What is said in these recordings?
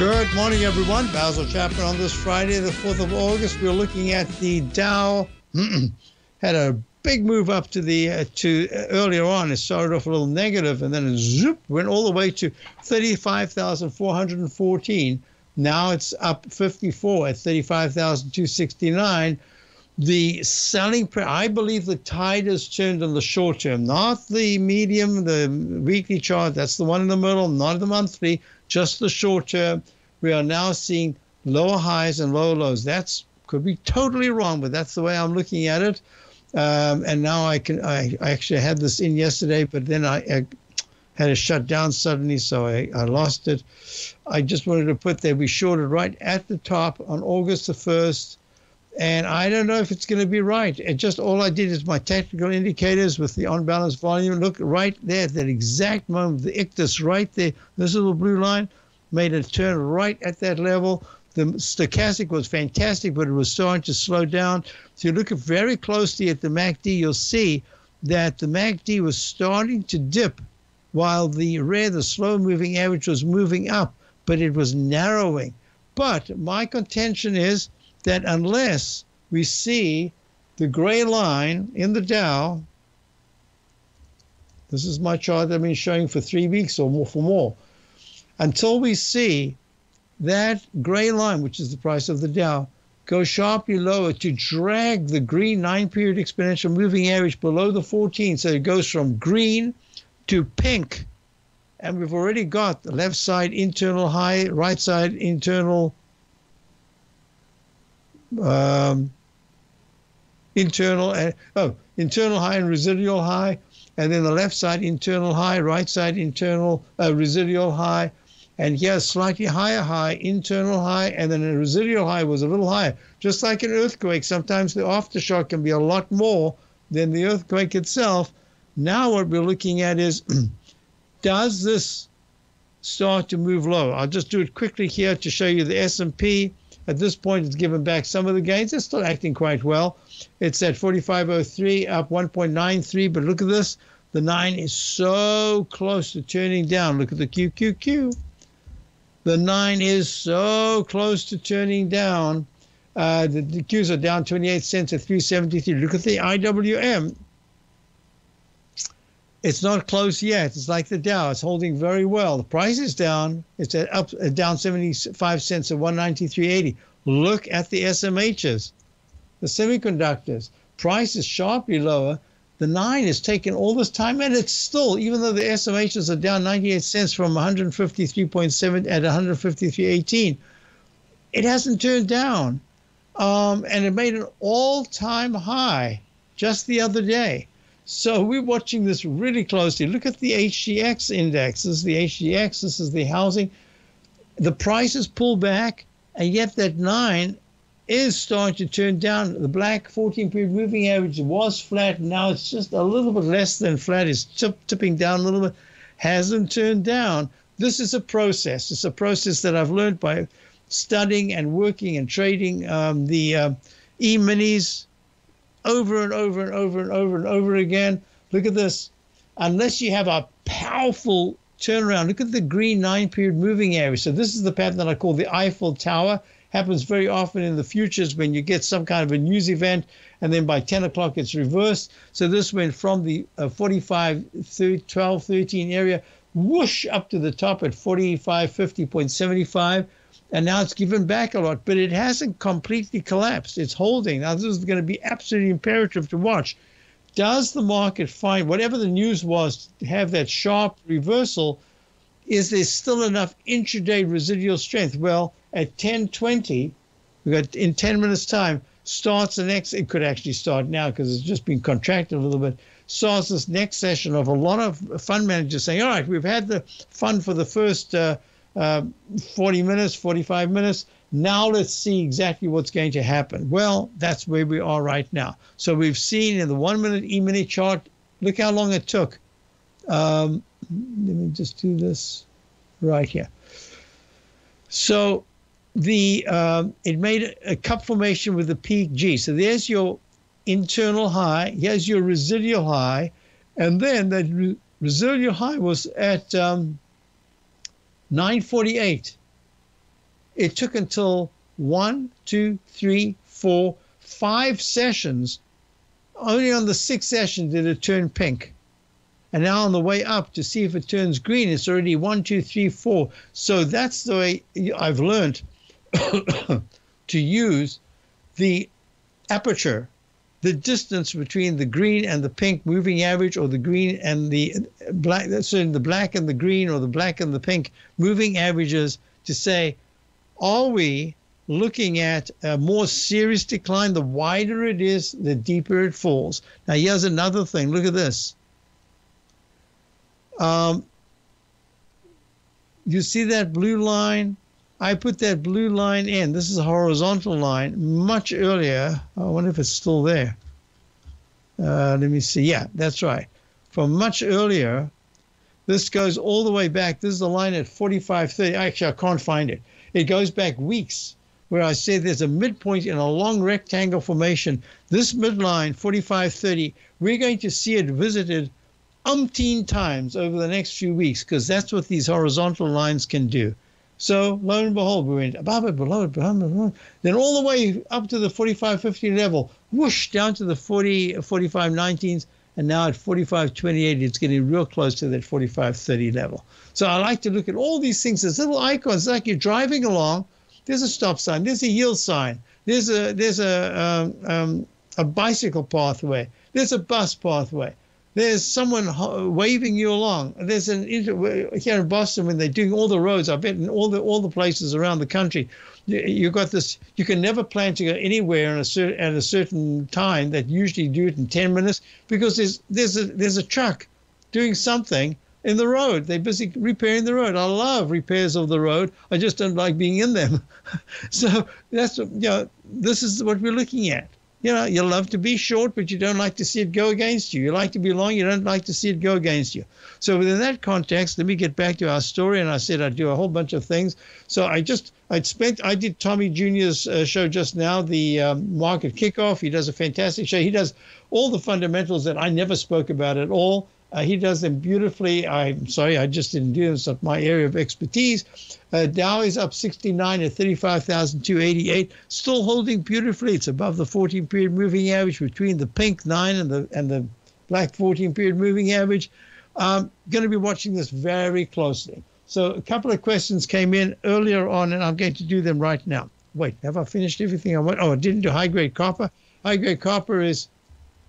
Good morning, everyone. Basil Chapman on this Friday, the 4th of August. We're looking at the Dow. had a big move up to the uh, to uh, earlier on. It started off a little negative, and then it zoop went all the way to 35,414. Now it's up 54 at 35,269. The selling, pre- I believe the tide has turned on the short term, not the medium, the weekly chart. That's the one in the middle, not the monthly just the short term. We are now seeing lower highs and lower lows. That's could be totally wrong, but that's the way I'm looking at it. Um, and now I can. I, I, actually had this in yesterday, but then I, I had to shut down suddenly, so I, I lost it. I just wanted to put there we shorted right at the top on August the first, and I don't know if it's going to be right. It just all I did is my technical indicators with the on balance volume. Look right there at that exact moment, the ictus right there, this little blue line made a turn right at that level. The stochastic was fantastic, but it was starting to slow down. If you look very closely at the MACD, you'll see that the MACD was starting to dip while the red, the slow moving average was moving up, but it was narrowing. But my contention is that unless we see the gray line in the Dow, this is my chart I've been showing for three weeks or more for more, until we see that gray line, which is the price of the Dow, go sharply lower to drag the green nine period exponential moving average below the 14. So it goes from green to pink. And we've already got the left side internal high, right side internal um, internal and oh internal high and residual high, and then the left side internal high, right side internal uh, residual high, and here slightly higher high, internal high, and then the residual high was a little higher. Just like an earthquake, sometimes the aftershock can be a lot more than the earthquake itself. Now what we're looking at is, does this start to move low? I'll just do it quickly here to show you the S&P at this point, it's given back some of the gains. It's still acting quite well. It's at 45.03, up 1.93. But look at this. The 9 is so close to turning down. Look at the QQQ. The 9 is so close to turning down. Uh, the, the Qs are down 28 cents at 373. Look at the IWM it's not close yet. It's like the Dow. It's holding very well. The price is down. It's at up uh, down 75 cents at 193.80. Look at the SMHs, the semiconductors. Price is sharply lower. The nine is taking all this time, and it's still, even though the estimations are down 98 cents from 153.7 at 153.18, it hasn't turned down. Um, and it made an all-time high just the other day. So we're watching this really closely. Look at the HGX index. This is the HGX. This is the housing. The prices pull back, and yet that nine is starting to turn down. The black 14 period moving average was flat. Now it's just a little bit less than flat. It's tip, tipping down a little bit. Hasn't turned down. This is a process. It's a process that I've learned by studying and working and trading um, the uh, e-minis over and over and over and over and over again. Look at this. Unless you have a powerful turnaround, look at the green nine period moving average. So this is the pattern that I call the Eiffel Tower. Happens very often in the futures when you get some kind of a news event and then by 10 o'clock it's reversed. So this went from the uh, 45, 30, 12, 13 area, whoosh up to the top at 45, 50.75 and now it's given back a lot, but it hasn't completely collapsed. It's holding. Now, this is going to be absolutely imperative to watch. Does the market find whatever the news was to have that sharp reversal? Is there still enough intraday residual strength? Well, at 1020, we got in 10 minutes time starts the next. It could actually start now because it's just been contracted a little bit. Starts this next session of a lot of fund managers saying, "All right, we've had the fund for the first Uh, uh, 40 minutes, 45 minutes. Now let's see exactly what's going to happen. Well, that's where we are right now. So we've seen in the one minute E mini chart, look how long it took. Um, let me just do this right here. So the um, it made a cup formation with the peak G. So there's your internal high. Here's your residual high, and then that re- residual high was at um, 948. It took until one, two, three, four, five sessions. Only on the sixth session did it turn pink. And now on the way up to see if it turns green, it's already one, two, three, four. So that's the way I've learned to use the aperture, the distance between the green and the pink moving average, or the green and the black, so the black and the green, or the black and the pink moving averages to say, are we looking at a more serious decline? The wider it is, the deeper it falls. Now, here's another thing. Look at this. Um, you see that blue line? I put that blue line in. This is a horizontal line much earlier. I wonder if it's still there. Uh, let me see. Yeah, that's right. From much earlier, this goes all the way back. This is the line at 4530. Actually, I can't find it. It goes back weeks where I say there's a midpoint in a long rectangle formation. This midline, 4530, we're going to see it visited umpteen times over the next few weeks because that's what these horizontal lines can do. So lo and behold, we went above it, below it, below it. Then all the way up to the 45, 50 level, whoosh, down to the 40, 45, 19s. And now at 45, 28, it's getting real close to that 45, 30 level. So I like to look at all these things as little icons, like you're driving along. There's a stop sign. There's a yield sign. There's a there's a um, um, a bicycle pathway. There's a bus pathway. There's someone waving you along. There's an here in Boston when they're doing all the roads. I bet in all the all the places around the country, you've got this. You can never plan to go anywhere a certain, at a certain time. That usually do it in ten minutes because there's there's a there's a truck doing something in the road. They're busy repairing the road. I love repairs of the road. I just don't like being in them. so that's you know this is what we're looking at you know, you love to be short, but you don't like to see it go against you. You like to be long, you don't like to see it go against you. So within that context, let me get back to our story. And I said I'd do a whole bunch of things. So I just I'd spent I did Tommy Jr.'s uh, show just now, the um, market kickoff. He does a fantastic show. He does all the fundamentals that I never spoke about at all. Uh, he does them beautifully. I'm sorry, I just didn't do them. It's not my area of expertise. Uh, Dow is up 69 at 35,288, still holding beautifully. It's above the 14 period moving average between the pink 9 and the and the black 14 period moving average. I'm going to be watching this very closely. So a couple of questions came in earlier on, and I'm going to do them right now. Wait, have I finished everything I want? Oh, I didn't do high grade copper. High grade copper is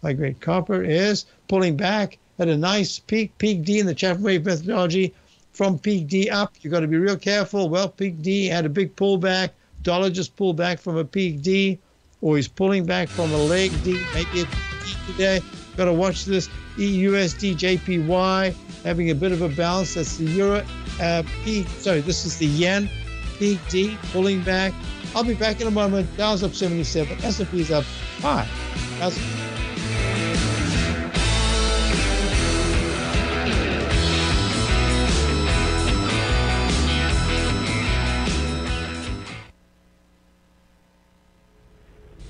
high grade copper is pulling back at a nice peak, peak D in the Chapman wave methodology from peak D up. you've got to be real careful. Well, peak D had a big pullback. Dollar just pulled back from a peak D, or he's pulling back from a leg D. Maybe it's peak today. Got to watch this EUSD JPY having a bit of a bounce. That's the euro uh, peak. Sorry, this is the yen peak D pulling back. I'll be back in a moment. Dow's up 77. S&P's up 5.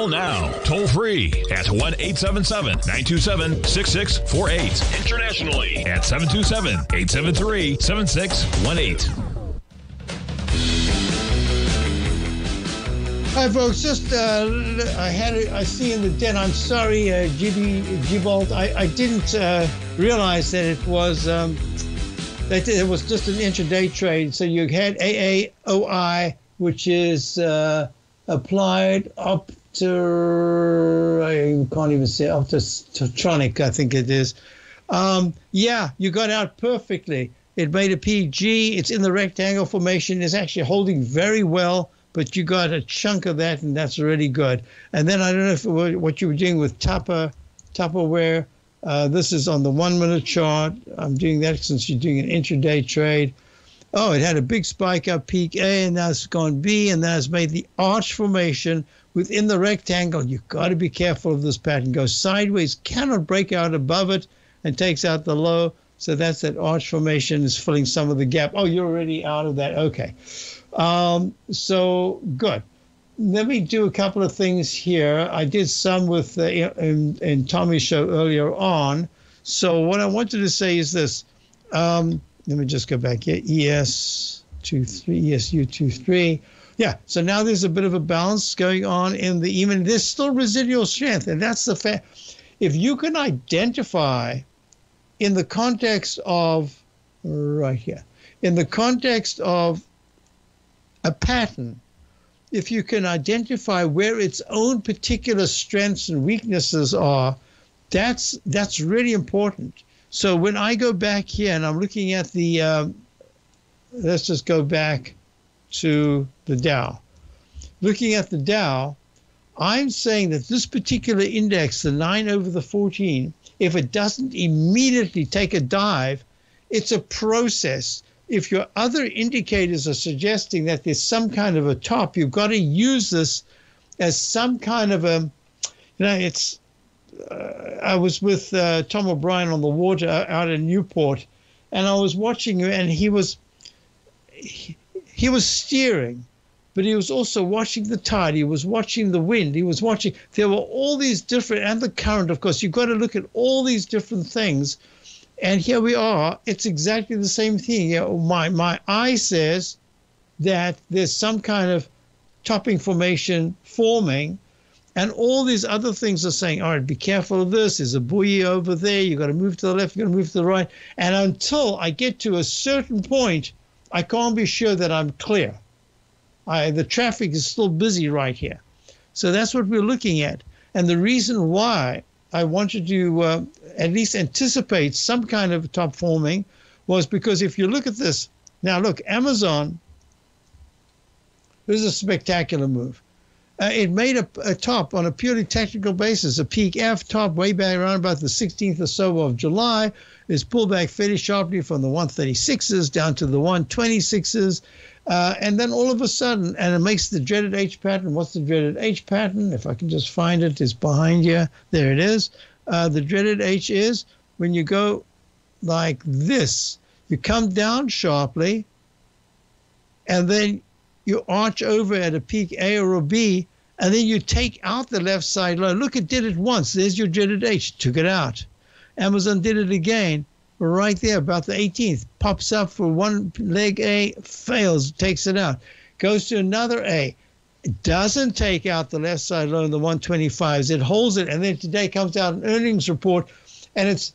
Call now, toll free at 1 877 927 6648. Internationally at 727 873 7618. Hi, folks. Just uh, I had a, I see in the den. I'm sorry, uh, GB Gbolt. I, I didn't uh, realize that it was um, that it was just an intraday trade. So you had AAOI, which is uh, applied up to I can't even say up to Tronic, I think it is. Um, yeah, you got out perfectly. It made a PG. It's in the rectangle formation. It's actually holding very well, but you got a chunk of that, and that's really good. And then I don't know if what you were doing with Tupper, Tupperware. Uh, this is on the one minute chart. I'm doing that since you're doing an intraday trade. Oh, it had a big spike up peak A, and now it's gone B, and then it's made the arch formation within the rectangle. You've got to be careful of this pattern. Goes sideways, cannot break out above it, and takes out the low. So that's that arch formation is filling some of the gap. Oh, you're already out of that. Okay. Um, so good. Let me do a couple of things here. I did some with uh, in, in Tommy's show earlier on. So what I wanted to say is this. Um, let me just go back here. ES two three ESU two three. Yeah. So now there's a bit of a balance going on in the even. There's still residual strength, and that's the fact. If you can identify, in the context of right here, in the context of a pattern, if you can identify where its own particular strengths and weaknesses are, that's that's really important. So when I go back here and I'm looking at the, um, let's just go back to the Dow. Looking at the Dow, I'm saying that this particular index, the 9 over the 14, if it doesn't immediately take a dive, it's a process. If your other indicators are suggesting that there's some kind of a top, you've got to use this as some kind of a, you know, it's I was with uh, Tom O'Brien on the water out in Newport, and I was watching him, and he was he, he was steering, but he was also watching the tide. He was watching the wind. He was watching. There were all these different, and the current, of course. You've got to look at all these different things. And here we are. It's exactly the same thing. You know, my my eye says that there's some kind of topping formation forming and all these other things are saying, all right, be careful of this. There's a buoy over there. You've got to move to the left. You've got to move to the right. And until I get to a certain point, I can't be sure that I'm clear. I, the traffic is still busy right here. So that's what we're looking at. And the reason why I wanted to uh, at least anticipate some kind of top forming was because if you look at this, now look, Amazon, this is a spectacular move. Uh, it made a, a, top on a purely technical basis, a peak F top way back around about the 16th or so of July. It's pulled back fairly sharply from the 136s down to the 126s. Uh, and then all of a sudden, and it makes the dreaded H pattern. What's the dreaded H pattern? If I can just find it, it's behind you. There it is. Uh, the dreaded H is when you go like this, you come down sharply, and then you arch over at a peak A or a B, and then you take out the left side low. Look, it did it once. There's your dreaded H. Took it out. Amazon did it again right there about the 18th. Pops up for one leg A, fails, takes it out. Goes to another A, doesn't take out the left side low in the 125s. It holds it, and then today comes out an earnings report, and it's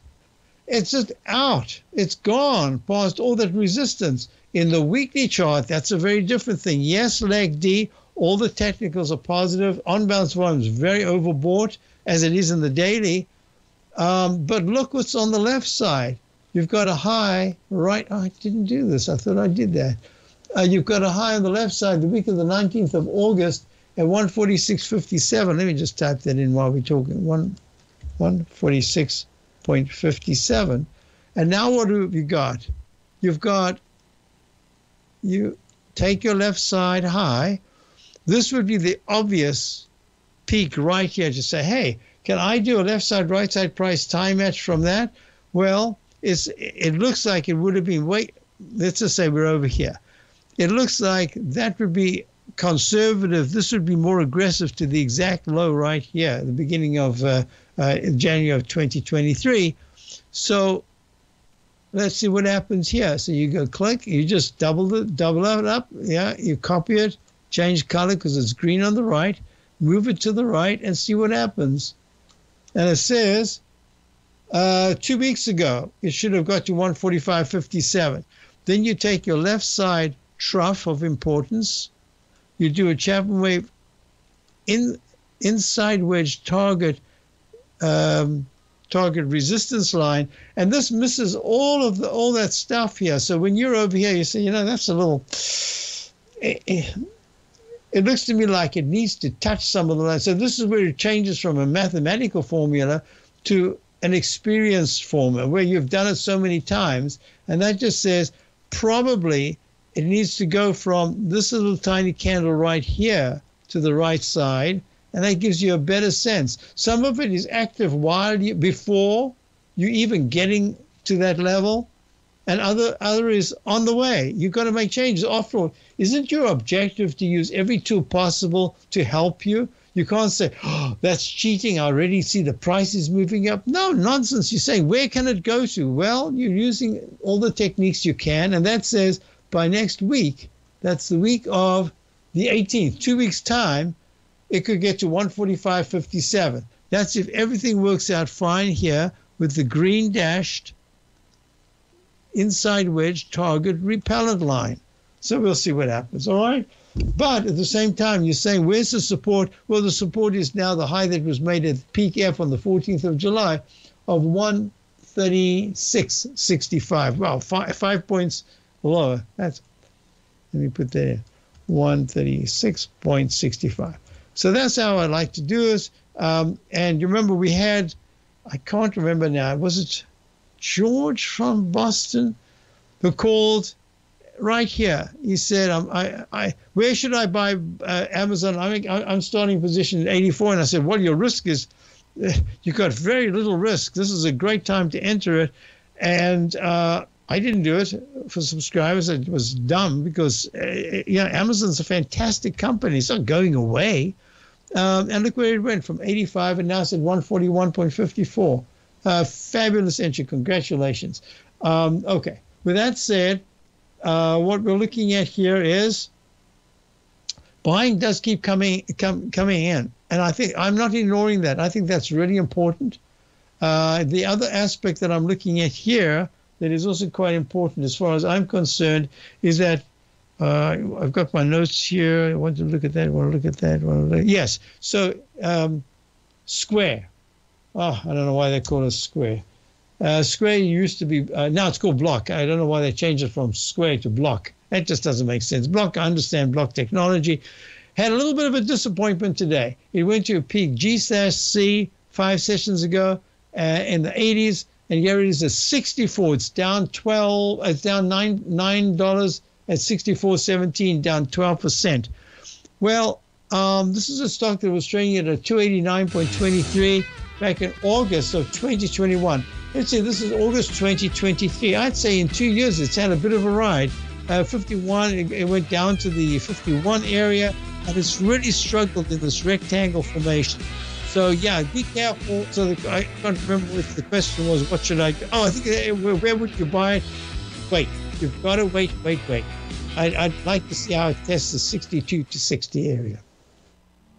it's just out. It's gone past all that resistance. In the weekly chart, that's a very different thing. Yes, leg D, all the technicals are positive. On balance volume is very overbought, as it is in the daily. Um, but look what's on the left side. You've got a high right. Oh, I didn't do this. I thought I did that. Uh, you've got a high on the left side the week of the 19th of August at 146.57. Let me just type that in while we're talking. One, 146.57. And now what have you got? You've got, you take your left side high. This would be the obvious peak right here to say, hey, can I do a left side, right side price time match from that? Well, it's, it looks like it would have been, wait, let's just say we're over here. It looks like that would be conservative. This would be more aggressive to the exact low right here, the beginning of uh, uh, January of 2023. So let's see what happens here. So you go click, you just double it, double it up. Yeah, you copy it, change color because it's green on the right, move it to the right, and see what happens. And it says uh, two weeks ago, it should have got to 145.57. Then you take your left side trough of importance, you do a Chapman wave in inside wedge target um, target resistance line, and this misses all of the all that stuff here. So when you're over here, you say, you know, that's a little. It, it, it looks to me like it needs to touch some of the lines. So this is where it changes from a mathematical formula to an experience formula where you've done it so many times, and that just says probably it needs to go from this little tiny candle right here to the right side, and that gives you a better sense. Some of it is active while you before you even getting to that level, and other other is on the way. You've got to make changes. After all, isn't your objective to use every tool possible to help you? You can't say, oh, that's cheating. I already see the price is moving up. No, nonsense. You're saying, where can it go to? Well, you're using all the techniques you can. And that says by next week, that's the week of the 18th, two weeks' time, it could get to 145.57. That's if everything works out fine here with the green dashed inside wedge target repellent line. So we'll see what happens. All right. But at the same time, you're saying, where's the support? Well, the support is now the high that was made at peak F on the 14th of July of 136.65. Well, five, five points lower. That's, let me put there, 136.65. So that's how I like to do this. Um, and you remember we had, I can't remember now, was it George from Boston who called right here. He said, I, I, where should I buy uh, Amazon? I'm, I'm starting position at 84. And I said, well, your risk is, you've got very little risk. This is a great time to enter it. And uh, I didn't do it for subscribers. It was dumb because, uh, you know, Amazon's a fantastic company. It's not going away. Um, and look where it went from 85 and now it's at 141.54. Uh, fabulous entry. Congratulations. Um, okay. With that said, uh, what we're looking at here is buying does keep coming com, coming in, and I think I'm not ignoring that. I think that's really important. Uh, the other aspect that I'm looking at here that is also quite important, as far as I'm concerned, is that uh, I've got my notes here. I want to look at that. I want to look at that. I want to look. Yes. So um, square. Oh, I don't know why they call it square. Uh, square used to be uh, now it's called block. I don't know why they changed it from square to block. That just doesn't make sense. Block, I understand block technology. Had a little bit of a disappointment today. It went to a peak G C five sessions ago uh, in the 80s, and here it is at 64. It's down 12. It's down nine nine dollars at 64.17, down 12 percent. Well, um, this is a stock that was trading at a 289.23 back in August of 2021. Let's see, this is August 2023. I'd say in two years it's had a bit of a ride. Uh, 51, it, went down to the 51 area, and it's really struggled in this rectangle formation. So yeah, be careful. So the, I can't remember what the question was. What should I? do? Oh, I think uh, where, would you buy it? Wait, you've got to wait, wait, wait. I'd, I'd like to see how it tests the 62 to 60 area.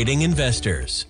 educating investors.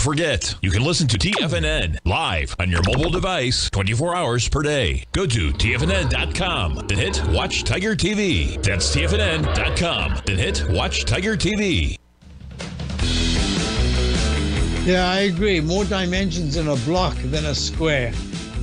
Forget, you can listen to TFNN live on your mobile device 24 hours per day. Go to TFNN.com, then hit Watch Tiger TV. That's TFNN.com, then hit Watch Tiger TV. Yeah, I agree. More dimensions in a block than a square.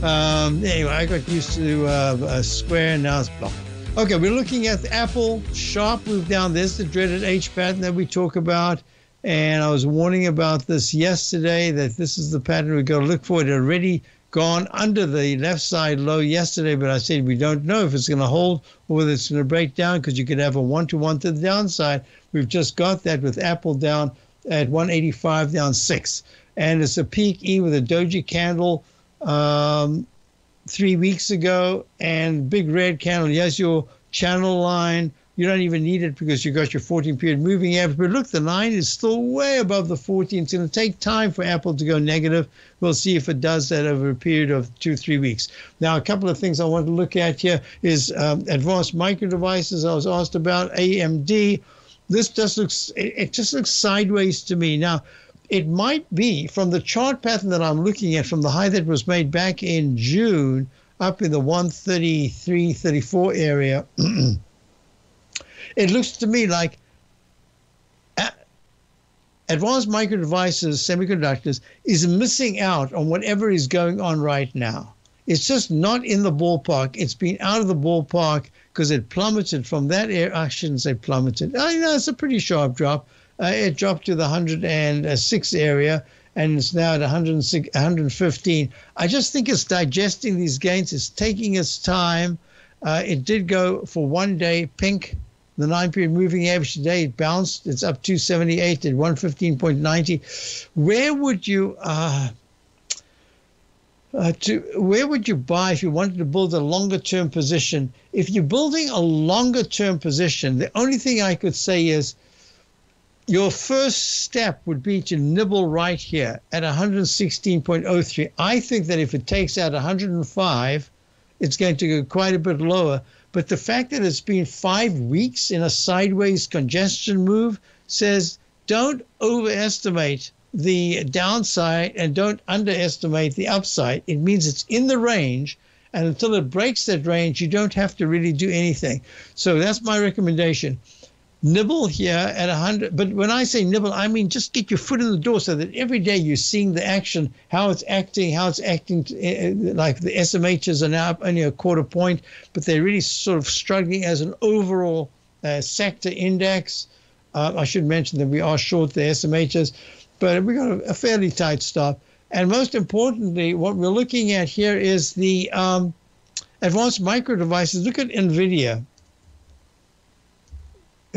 Um, anyway, I got used to uh, a square, now it's block. Okay, we're looking at the Apple sharp move down. There's the dreaded H pattern that we talk about. And I was warning about this yesterday that this is the pattern we've got to look for. It already gone under the left side low yesterday, but I said we don't know if it's going to hold or whether it's going to break down because you could have a one to one to the downside. We've just got that with Apple down at 185, down six. And it's a peak E with a doji candle. Um, three weeks ago, and big red candle. Yes, your channel line. You don't even need it because you've got your 14 period moving average. But look, the line is still way above the 14. It's going to take time for Apple to go negative. We'll see if it does that over a period of two, three weeks. Now, a couple of things I want to look at here is um, advanced micro devices. I was asked about AMD. This just looks, it just looks sideways to me. Now, it might be from the chart pattern that I'm looking at from the high that was made back in June up in the 133, 34 area. it looks to me like advanced micro devices, semiconductors, is missing out on whatever is going on right now. It's just not in the ballpark. It's been out of the ballpark because it plummeted from that area. I shouldn't say plummeted. I know it's a pretty sharp drop. Uh, it dropped to the 106 area and it's now at 106, 115. I just think it's digesting these gains. It's taking its time. Uh, it did go for one day pink. The nine period moving average today it bounced. It's up 278 at 115.90. Where would you uh, uh, to where would you buy if you wanted to build a longer term position? If you're building a longer term position, the only thing I could say is your first step would be to nibble right here at 116.03. I think that if it takes out 105, it's going to go quite a bit lower. But the fact that it's been five weeks in a sideways congestion move says don't overestimate the downside and don't underestimate the upside. It means it's in the range. And until it breaks that range, you don't have to really do anything. So that's my recommendation nibble here at 100 but when i say nibble i mean just get your foot in the door so that every day you're seeing the action how it's acting how it's acting uh, like the smhs are now only a quarter point but they're really sort of struggling as an overall uh, sector index. Uh, i should mention that we are short the smhs but we got a, a, fairly tight stop. And most importantly what we're looking at here is the um, advanced micro devices. Look at nvidia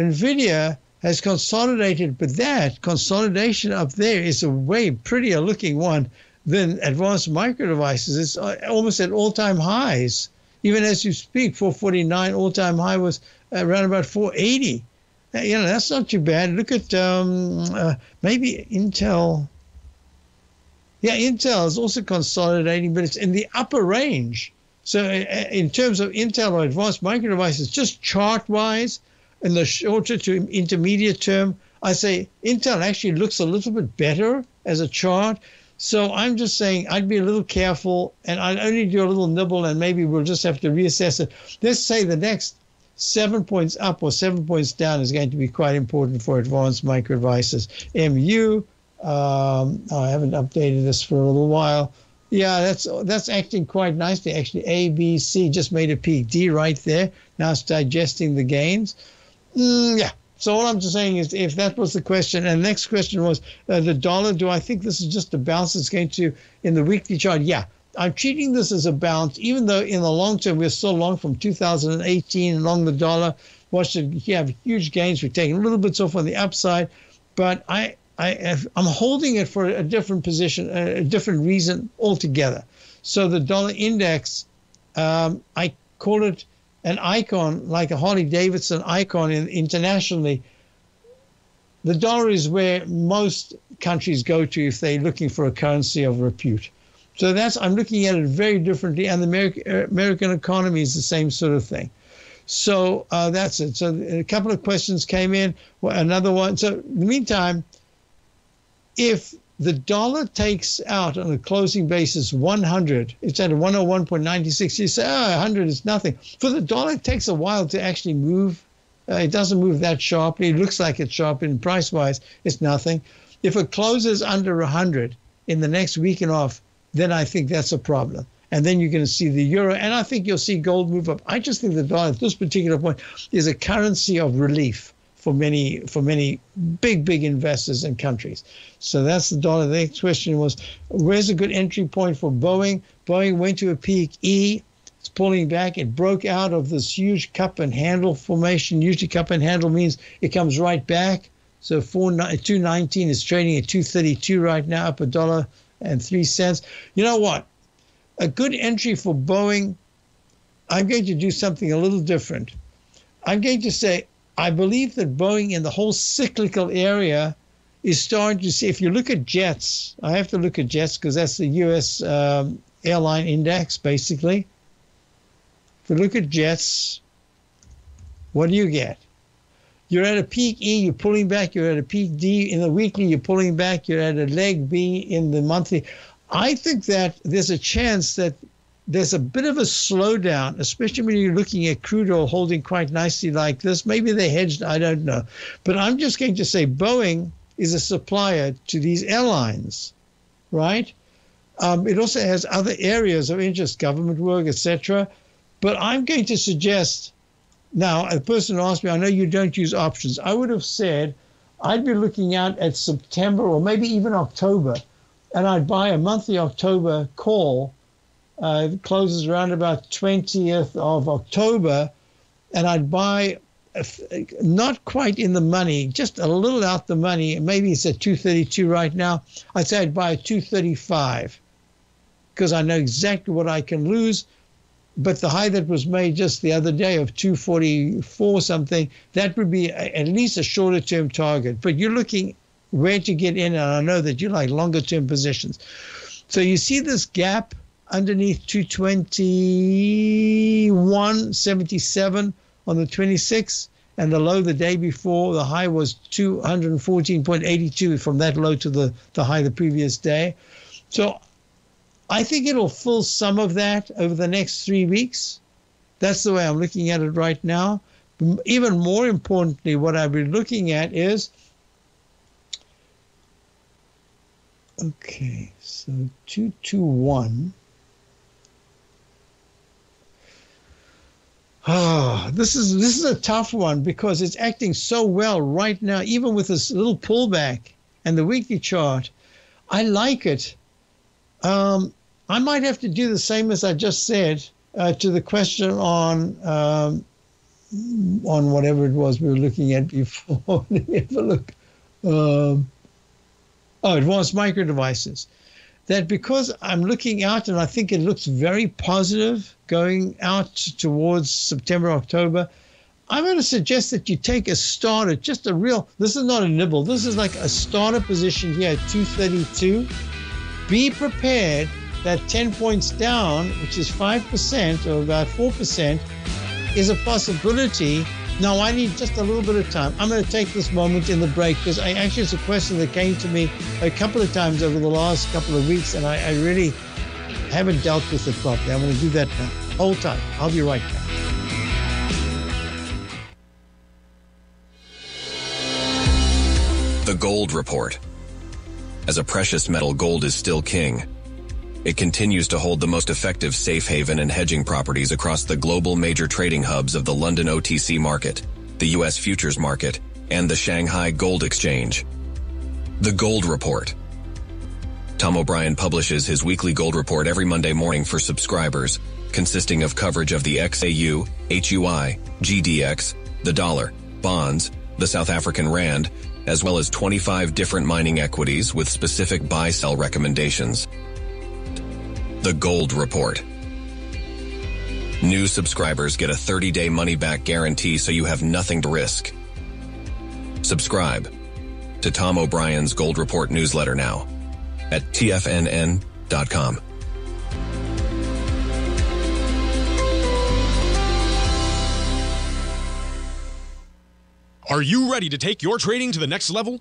NVIDIA has consolidated, but that consolidation up there is a way prettier looking one than advanced micro devices. It's uh, almost at all time highs. Even as you speak, 449 all time high was around about 480. You know, that's not too bad. Look at um, uh, maybe Intel. Yeah, Intel is also consolidating, but it's in the upper range. So, uh, in terms of Intel or advanced micro devices, just chart wise, in the shorter to intermediate term, I say Intel actually looks a little bit better as a chart. So I'm just saying I'd be a little careful and I'd only do a little nibble and maybe we'll just have to reassess it. Let's say the next seven points up or seven points down is going to be quite important for advanced micro devices. MU, um, I haven't updated this for a little while. Yeah, that's that's acting quite nicely. Actually, ABC just made a peak D right there. Now it's digesting the gains. Mm, yeah. So all I'm just saying is, if that was the question, and next question was uh, the dollar. Do I think this is just a bounce that's going to in the weekly chart? Yeah, I'm treating this as a bounce, even though in the long term we're still long from 2018 along the dollar. Watch it, you have huge gains. We're taking a little bits off on the upside, but I, I, I'm holding it for a different position, a different reason altogether. So the dollar index, um, I call it an icon like a Harley Davidson icon in, internationally, the dollar is where most countries go to if they're looking for a currency of repute. So that's I'm looking at it very differently, and the American, uh, American economy is the same sort of thing. So uh, that's it. So a couple of questions came in. Another one. So in the meantime, if the dollar takes out on a closing basis 100. It's at 101.96. You say, oh, 100 is nothing. For the dollar, it takes a while to actually move. Uh, it doesn't move that sharply. It looks like it's sharp in price wise. It's nothing. If it closes under 100 in the next week and off, then I think that's a problem. And then you're going to see the euro, and I think you'll see gold move up. I just think the dollar at this particular point is a currency of relief for many for many big big investors and countries. So that's the dollar. The next question was, where's a good entry point for Boeing? Boeing went to a peak E. It's pulling back. It broke out of this huge cup and handle formation. Usually, cup and handle means it comes right back. So 219 is trading at 232 right now, up a dollar and three cents. You know what? a good entry for Boeing, I'm going to do something a little different. I'm going to say I believe that Boeing in the whole cyclical area is starting to see. If you look at jets, I have to look at jets because that's the U.S. Um, airline index, basically. If you look at jets, what do you get? You're at a peak E, you're pulling back. You're at a peak D in the weekly, you're pulling back. You're at a leg B in the monthly. I think that there's a chance that there's a bit of a slowdown, especially when you're looking at crude oil holding quite nicely like this. Maybe they hedged, I don't know. But I'm just going to say Boeing is a supplier to these airlines, right? Um, it also has other areas of interest, government work, etc. But I'm going to suggest now, a person asked me, I know you don't use options. I would have said I'd be looking out at September or maybe even October, and I'd buy a monthly October call. Uh, it closes around about 20th of October, and I'd buy not quite in the money, just a little out the money. Maybe it's at 232 right now. I'd say I'd buy a 235 because I know exactly what I can lose but the high that was made just the other day of 244 something, that would be a, at least a shorter term target. But you're looking where to get in, and I know that you like longer term positions. So you see this gap underneath 221.77 on the 26th, and the low the day before, the high was 214.82 from that low to the, the high the previous day. So I think it'll fill some of that over the next three weeks. That's the way I'm looking at it right now. Even more importantly, what I've been looking at is okay, so 221. Oh, this is this is a tough one because it's acting so well right now, even with this little pullback and the weekly chart. I like it. Um, I might have to do the same as I just said uh, to the question on um, on whatever it was we were looking at before. Let me have a look. Um, oh, advanced micro devices. That because I'm looking out and I think it looks very positive going out towards September, October. I'm going to suggest that you take a starter, just a real. This is not a nibble. This is like a starter position here at 232. Be prepared that 10 points down, which is 5% or about 4%, is a possibility. Now, I need just a little bit of time. I'm going to take this moment in the break because I actually, it's a question that came to me a couple of times over the last couple of weeks, and I, I really haven't dealt with it properly. I'm going to do that now. Hold tight. I'll be right back. The Gold Report. As a precious metal, gold is still king it continues to hold the most effective safe haven and hedging properties across the global major trading hubs of the London OTC market, the US futures market, and the Shanghai Gold Exchange. The Gold Report. Tom O'Brien publishes his weekly gold report every Monday morning for subscribers, consisting of coverage of the XAU, HUI, GDX, the dollar, bonds, the South African rand, as well as 25 different mining equities with specific buy-sell recommendations. The Gold Report. New subscribers get a 30-day money-back guarantee so you have nothing to risk. Subscribe to Tom O'Brien's Gold Report newsletter now at tfnn.com. Are you ready to take your trading to the next level?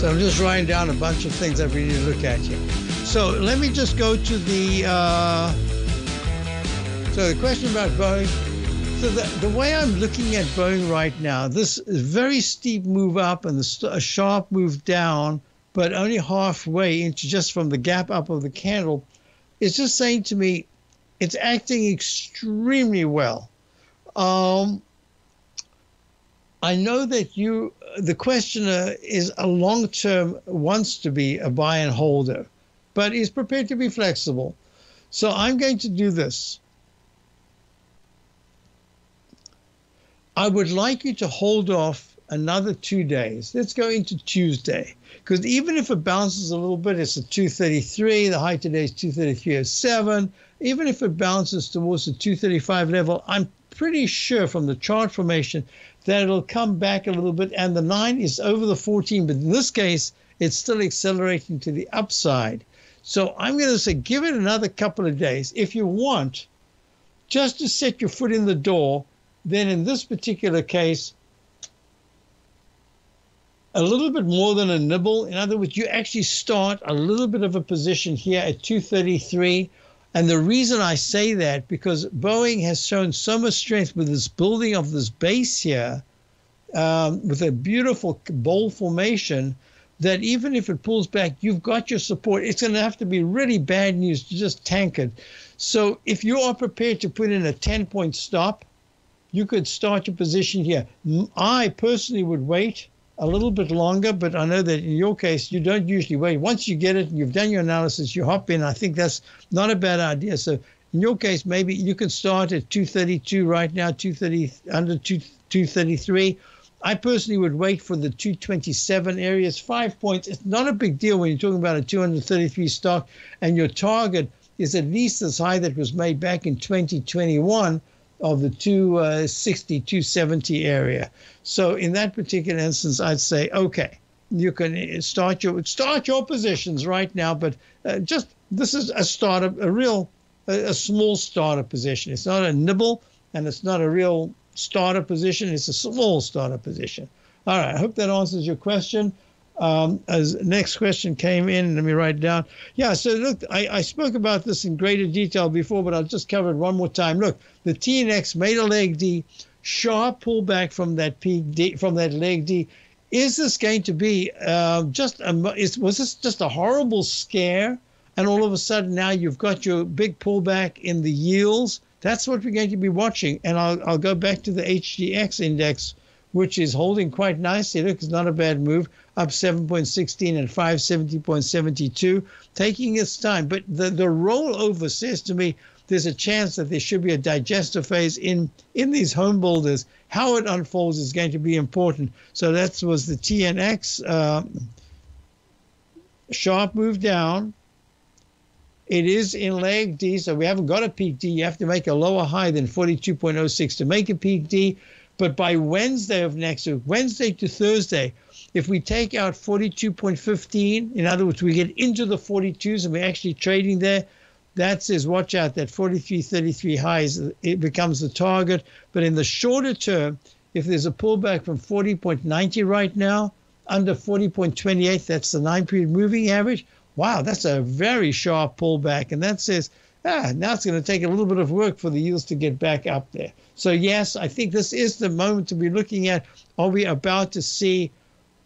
So I'm just writing down a bunch of things that we need to look at here. So let me just go to the. Uh, so the question about Boeing. So the, the way I'm looking at Boeing right now, this is very steep move up and the, a sharp move down, but only halfway into just from the gap up of the candle, is just saying to me, it's acting extremely well. Um, I know that you, the questioner, is a long term, wants to be a buy and holder, but is prepared to be flexible. So I'm going to do this. I would like you to hold off another two days. Let's go into Tuesday. Because even if it bounces a little bit, it's a 233. The high today is 233.07. Even if it bounces towards the 235 level, I'm pretty sure from the chart formation that it'll come back a little bit. And the 9 is over the 14, but in this case, it's still accelerating to the upside. So I'm going to say give it another couple of days. If you want, just to set your foot in the door, then in this particular case, a little bit more than a nibble. In other words, you actually start a little bit of a position here at 233 and the reason I say that, because Boeing has shown so much strength with this building of this base here, um, with a beautiful bowl formation, that even if it pulls back, you've got your support. It's going to have to be really bad news to just tank it. So if you are prepared to put in a 10 point stop, you could start your position here. I personally would wait a little bit longer, but I know that in your case, you don't usually wait. Once you get it and you've done your analysis, you hop in. I think that's not a bad idea. So in your case, maybe you can start at 232 right now, 230 under 2, 233. I personally would wait for the 227 areas, five points. It's not a big deal when you're talking about a 233 stock and your target is at least as high that was made back in 2021 of the 260, 270 area. So in that particular instance, I'd say, okay, you can start your start your positions right now, but uh, just this is a startup, a real, a, a small startup position. It's not a nibble, and it's not a real startup position. It's a small startup position. All right, I hope that answers your question. Um, as next question came in, let me write it down. Yeah, so look, I, I spoke about this in greater detail before, but I'll just cover it one more time. Look, the TNX made a leg D, sharp pullback from that peak D, from that leg D. Is this going to be uh, just a, is, was this just a horrible scare? And all of a sudden now you've got your big pullback in the yields. That's what we're going to be watching. And I'll, I'll go back to the HGX index, which is holding quite nicely. Look, it's not a bad move up 7.16 and 570.72, taking its time. But the, the rollover says to me there's a chance that there should be a digestive phase in, in these home builders. How it unfolds is going to be important. So that was the TNX uh, sharp move down. It is in leg D, so we haven't got a peak D. You have to make a lower high than 42.06 to make a peak D. But by Wednesday of next week, Wednesday to Thursday, If we take out 42.15, in other words, we get into the 42s and we're actually trading there, that says watch out that 43.33 highs, it becomes the target. But in the shorter term, if there's a pullback from 40.90 right now, under 40.28, that's the nine period moving average. Wow, that's a very sharp pullback. And that says, ah, now it's going to take a little bit of work for the yields to get back up there. So, yes, I think this is the moment to be looking at are we about to see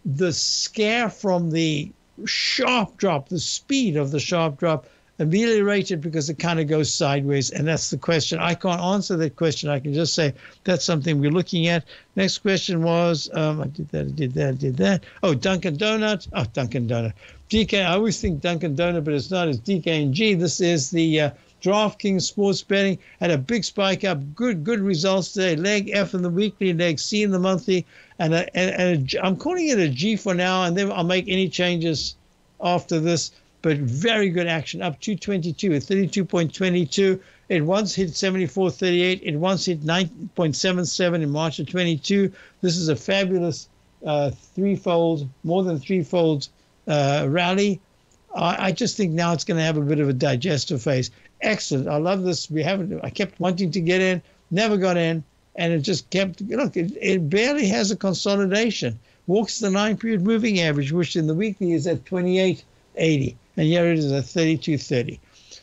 the scare from the sharp drop, the speed of the sharp drop, ameliorated because it kind of goes sideways? And that's the question. I can't answer that question. I can just say that's something we're looking at. Next question was um, I did that, I did that, I did that. Oh, Dunkin' Donuts. Oh, Dunkin' Donut. DK, I always think Dunkin' Donut, but it's not. It's DKNG. This is the uh, DraftKings sports betting had a big spike up. Good, good results today. Leg F in the weekly, leg C in the monthly, and, a, and, a, I'm calling it a G for now, and then I'll make any changes after this. But very good action, up 222 at 32.22. It once hit 74.38. It once hit 9.77 in March of 22. This is a fabulous uh, threefold, more than threefold uh, rally. I, I just think now it's going to have a bit of a digestive phase excellent. I love this. We haven't. I kept wanting to get in, never got in, and it just kept. Look, it, it barely has a consolidation. Walks the nine period moving average, which in the weekly is at 28.80, and here it is at 32.30.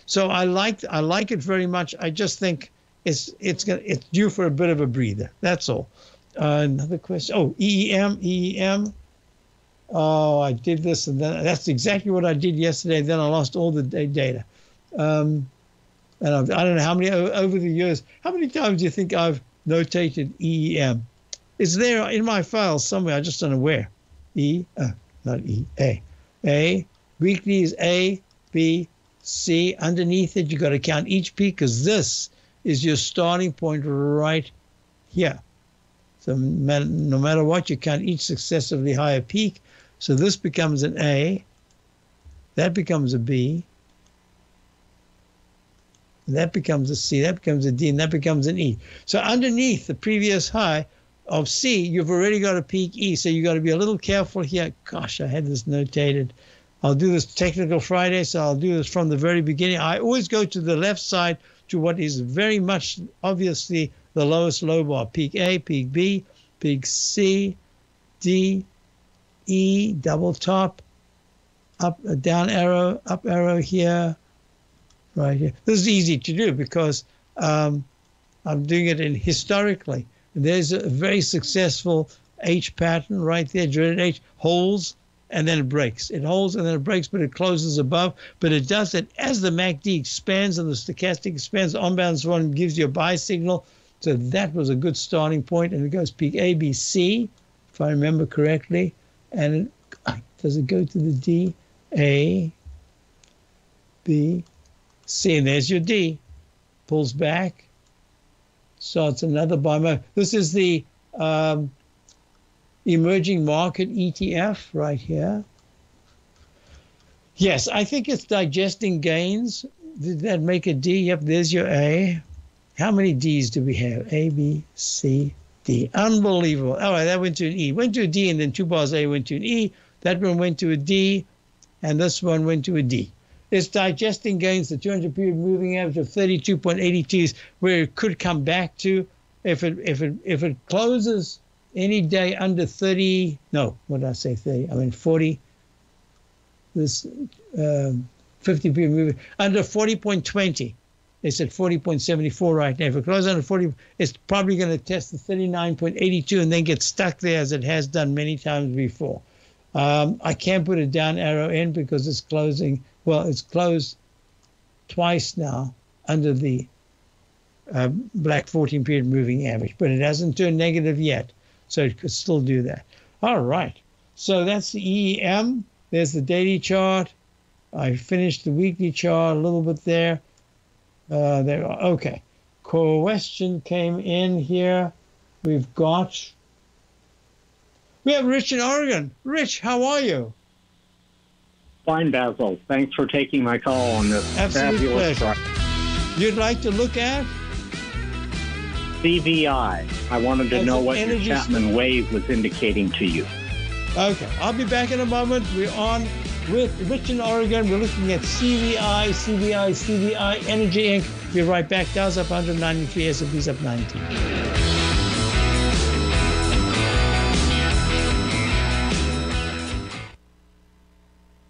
So I like I like it very much. I just think it's it's gonna it's due for a bit of a breather. That's all. Uh, another question. Oh, EEM, EEM. Oh, I did this, and then that's exactly what I did yesterday. Then I lost all the data. Um, and I've, I do not know how many over the years. How many times do you think I've notated EEM? It's there in my files somewhere. I just don't know where. E, uh, not E, A. A, weekly is A, B, C. Underneath it, you've got to count each peak because this is your starting point right here. So no matter what, you count each successively higher peak. So this becomes an A, that becomes a B, that becomes a C, that becomes a D, and that becomes an E. So underneath the previous high of C, you've already got a peak E. So you've got to be a little careful here. Gosh, I had this notated. I'll do this technical Friday, so I'll do this from the very beginning. I always go to the left side to what is very much obviously the lowest low bar peak A, peak B, peak C, D, E, double top, up, down arrow, up arrow here, right here. This is easy to do because um, I'm doing it in historically. There's a very successful H pattern right there, dreaded H, holds and then it breaks. It holds and then it breaks, but it closes above. But it does it as the MACD expands and the stochastic expands. The on-balance one gives you a buy signal. So that was a good starting point, and it goes peak A, B, C, if I remember correctly. And it, does it go to the D, A, B, See, and there's your D. Pulls back. So it's another buy. This is the um, emerging market ETF right here. Yes, I think it's digesting gains. Did that make a D? Yep, there's your A. How many D's do we have? A, B, C, D. Unbelievable. All right, that went to an E. Went to a D, and then two bars A went to an E. That one went to a D, and this one went to a D. It's digesting gains. The 200 period moving average of 32.82 is where it could come back to if it if it if it closes any day under 30. No, what did I say? 30. I mean 40. This um, 50 period moving under 40.20. It's at 40.74 right now. If it closes under 40, it's probably going to test the 39.82 and then get stuck there as it has done many times before. Um, I can't put a down arrow in because it's closing well, it's closed twice now under the uh, black 14 period moving average, but it hasn't turned negative yet. So it could still do that. All right. So that's the EEM. There's the daily chart. I finished the weekly chart a little bit there. Uh, there. Okay. Question came in here. We've got. We have Rich in Oregon. Rich, how are you? Fine, Basil. Thanks for taking my call on this Absolute fabulous pleasure. You'd like to look at? CVI. I wanted to That's know what your Chapman wave was indicating to you. Okay, I'll be back in a moment. We're on with Rich in Oregon. We're looking at CVI, CVI, CVI Energy Inc. Be right back. Dow's up 193, S&P's up 19.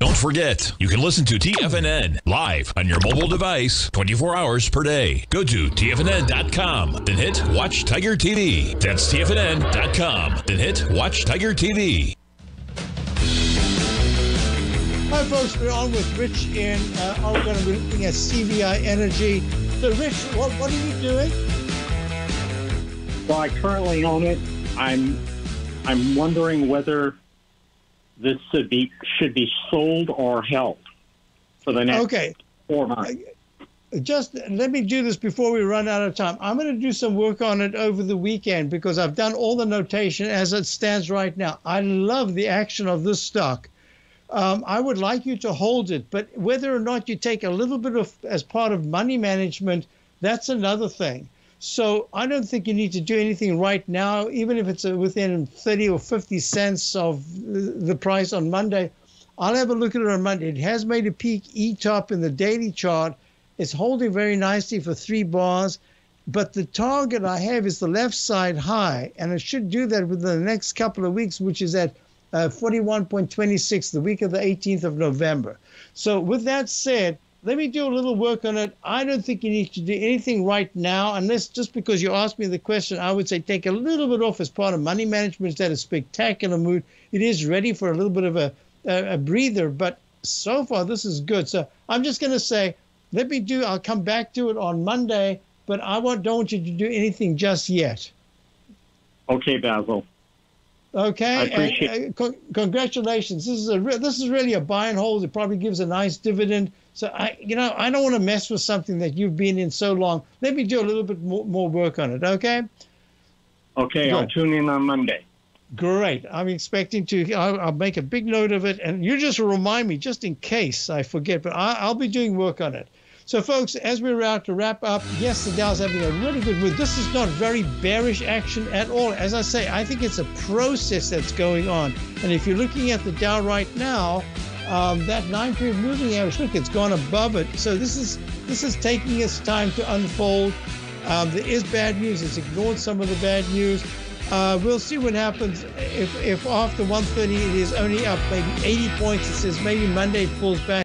Don't forget, you can listen to TFNN live on your mobile device 24 hours per day. Go to TFNN.com, then hit Watch Tiger TV. That's TFNN.com, then hit Watch Tiger TV. Hi, folks. We're on with Rich in uh, Oregon. We're going to be looking at CVI Energy. So, Rich, what, what are you doing? Well, I currently own it. I'm I'm wondering whether this should be should be sold or held for the next okay. four months. Just let me do this before we run out of time. I'm going to do some work on it over the weekend because I've done all the notation as it stands right now. I love the action of this stock. Um, I would like you to hold it, but whether or not you take a little bit of as part of money management, that's another thing. So I don't think you need to do anything right now, even if it's within 30 or 50 cents of the price on Monday. I'll have a look at it on Monday. It has made a peak E top in the daily chart. It's holding very nicely for three bars, but the target I have is the left side high, and it should do that within the next couple of weeks, which is at uh, 41.26, the week of the 18th of November. So, with that said, let me do a little work on it. I don't think you need to do anything right now, unless just because you asked me the question, I would say take a little bit off as part of money management. It's at a spectacular mood. It is ready for a little bit of a, a, a breather, but so far this is good. So I'm just going to say, let me do, I'll come back to it on Monday, but I want, don't want you to do anything just yet. Okay, Basil. Okay, I appreciate- and, uh, con- congratulations. This is a re- this is really a buy and hold. It probably gives a nice dividend. So I, you know, I don't want to mess with something that you've been in so long. Let me do a little bit more, more work on it. Okay. Okay, I'll tune in on Monday. Great. I'm expecting to. I'll, I'll make a big note of it, and you just remind me, just in case I forget. But I, I'll be doing work on it. So, folks, as we're about to wrap up, yes, the Dow's having a really good move. This is not very bearish action at all. As I say, I think it's a process that's going on. And if you're looking at the Dow right now, um, that nine-period moving average, look, it's gone above it. So this is this is taking its time to unfold. Um, there is bad news. It's ignored some of the bad news. Uh, we'll see what happens if, if after 1:30 it is only up maybe 80 points. It says maybe Monday it pulls back.